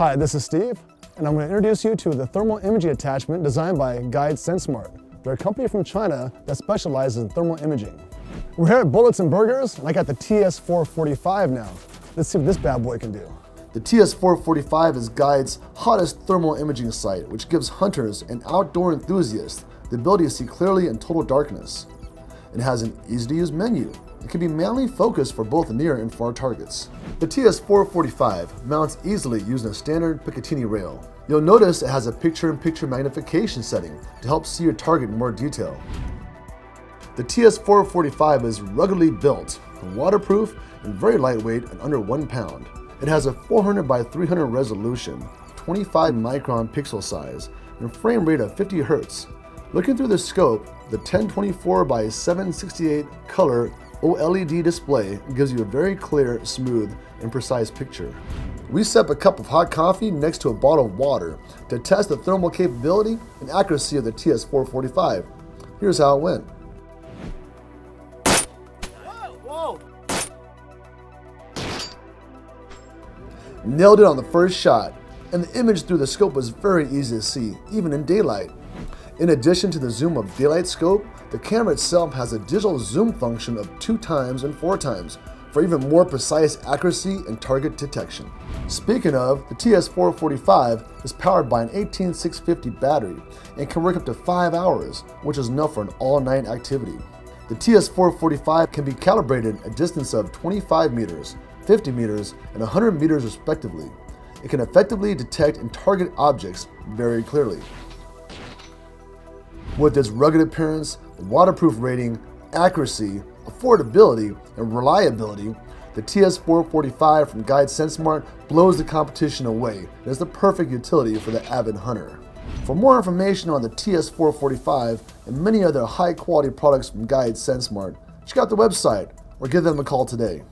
Hi, this is Steve, and I'm going to introduce you to the thermal imaging attachment designed by Guide Sensmart. They're a company from China that specializes in thermal imaging. We're here at Bullets and Burgers, and I got the TS445 now. Let's see what this bad boy can do. The TS445 is Guide's hottest thermal imaging sight, which gives hunters and outdoor enthusiasts the ability to see clearly in total darkness. It has an easy-to-use menu. It can be manually focused for both near and far targets. The TS445 mounts easily using a standard Picatinny rail. You'll notice it has a picture-in-picture -picture magnification setting to help see your target in more detail. The TS445 is ruggedly built, waterproof, and very lightweight and under one pound. It has a 400 by 300 resolution, 25 micron pixel size, and frame rate of 50 Hz. Looking through the scope, the 1024 by 768 color OLED display gives you a very clear, smooth, and precise picture. We set up a cup of hot coffee next to a bottle of water to test the thermal capability and accuracy of the TS445. Here's how it went. Nailed it on the first shot, and the image through the scope was very easy to see, even in daylight. In addition to the zoom of daylight scope, the camera itself has a digital zoom function of 2 times and 4 times for even more precise accuracy and target detection. Speaking of, the TS445 is powered by an 18650 battery and can work up to 5 hours, which is enough for an all-night activity. The TS445 can be calibrated at a distance of 25 meters, 50 meters, and 100 meters respectively. It can effectively detect and target objects very clearly. With its rugged appearance, waterproof rating, accuracy, affordability, and reliability, the TS445 from Guide Sensmart blows the competition away and is the perfect utility for the avid hunter. For more information on the TS445 and many other high quality products from Guide Sensmart, check out the website or give them a call today.